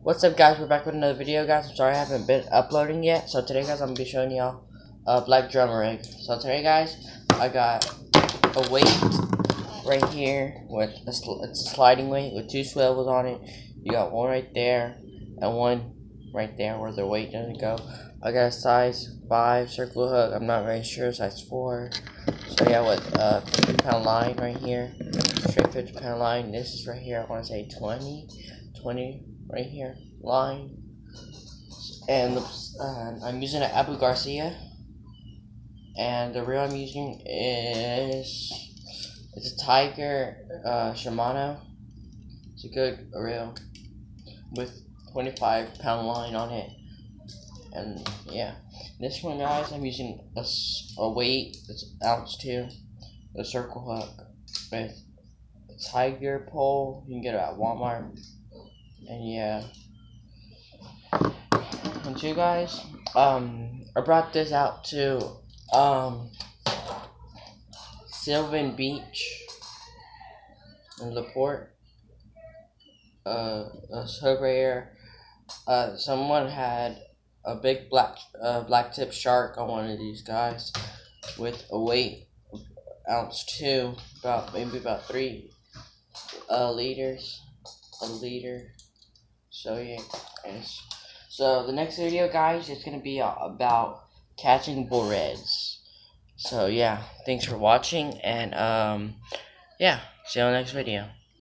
What's up guys, we're back with another video guys. I'm sorry I haven't been uploading yet. So today guys, I'm to be showing y'all a black drum rig. So today guys, I got a weight right here with a, it's a sliding weight with two swivels on it. You got one right there and one right there where the weight doesn't go. I got a size 5 circle hook. I'm not very sure, size 4. So yeah, with a 50 pound line right here. Straight 50 pound line. This is right here, I want to say 20. 20 right here line and uh, I'm using an Abu Garcia and the reel I'm using is it's a Tiger uh, Shimano it's a good reel with 25 pound line on it and yeah this one guys I'm using a, a weight that's ounce two a circle hook with a tiger pole you can get it at Walmart and yeah. And two guys, um, I brought this out to um Sylvan Beach in La Porte. Uh, uh so rare. Uh, someone had a big black uh, black tip shark on one of these guys with a weight ounce two, about maybe about three uh, liters, a liter. So yeah. So the next video, guys, is gonna be about catching bull reds. So yeah, thanks for watching, and um, yeah, see you on the next video.